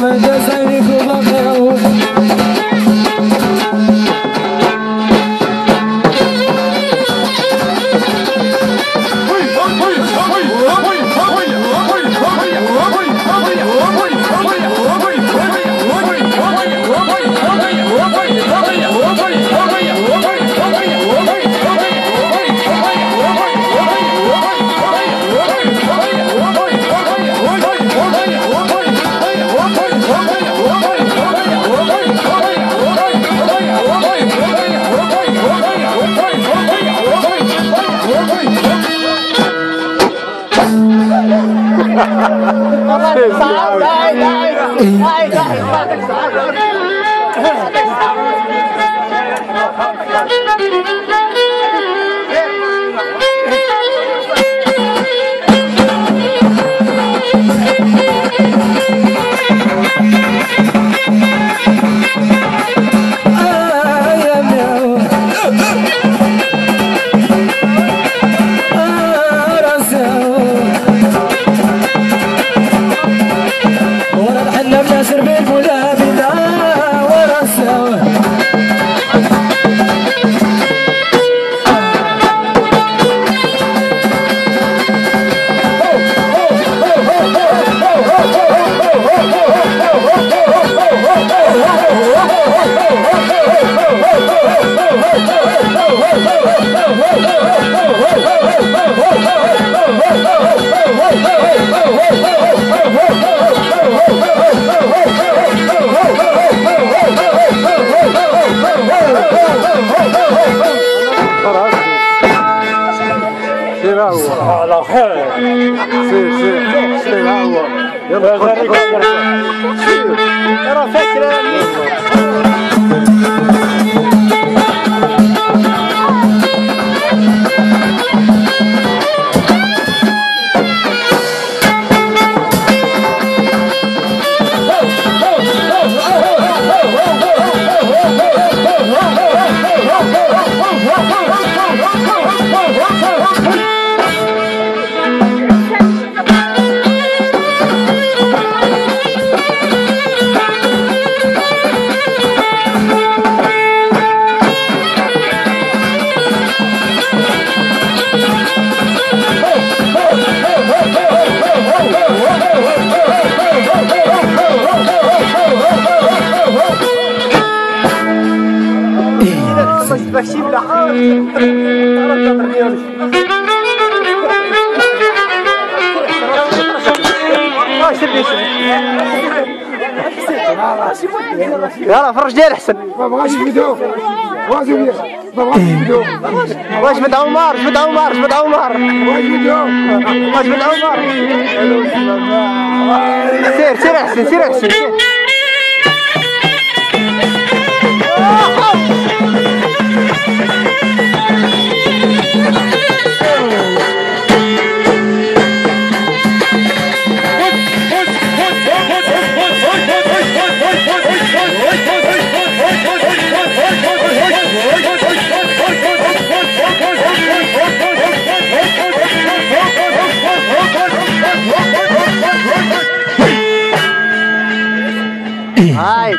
Meja 音 Thank you. del agua. A la ojera. Sí, sí, del agua. Yo me acuerdo. Pero se creen. فكرة يلا فرج ديال احسن ما بغاش بغاش يفيدو ما بغاش يفيدو واش بد عمر بد عمر بد عمر بغاش يفيدو واش بد عمر سير سير احسن سير احسن سير All right.